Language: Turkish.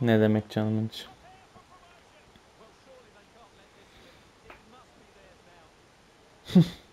Ne demek canımın içi.